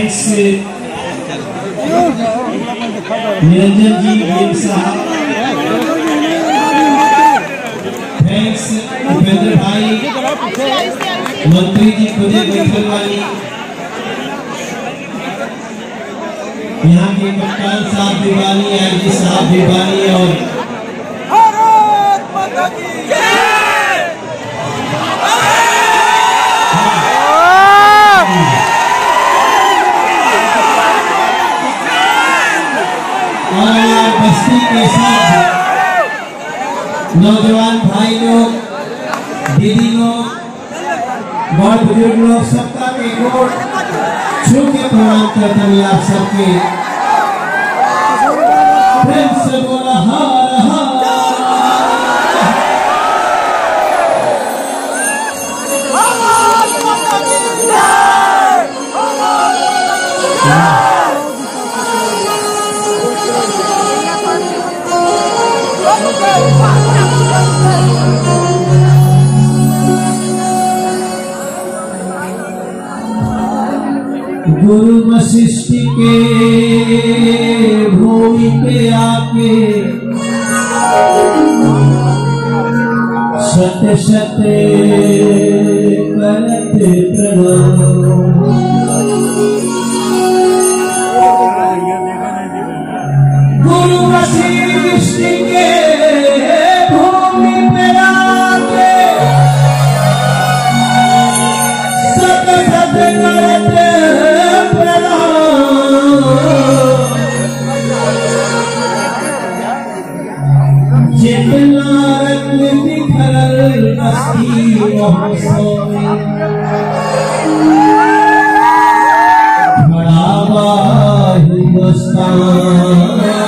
Thanks Niranjan जी भीम साहब thanks Upendra भाई। मंत्री जी खुदे बैठल वाली यहाँ के कप्तान साहब दिवाली आई जी साहब दिवाली और और बस्ती के साथ। नौजवान भाई लोग, दीदी लोग, बहुत बुज़ुर्ग लोग, सबका एक और छू के प्रणाम करते हुए आप सबके। गुरु वशिष्ठ के भूमि पे आके प्रणाम। गुरु वशिष्ठ के बा हिंदुस्तान